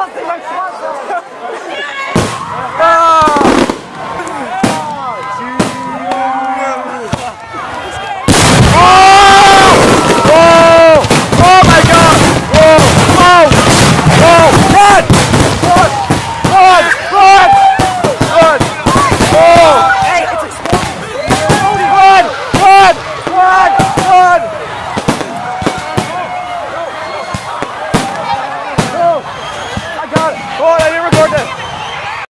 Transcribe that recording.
Schwarz, ich mein Schwarz!